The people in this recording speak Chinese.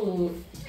그.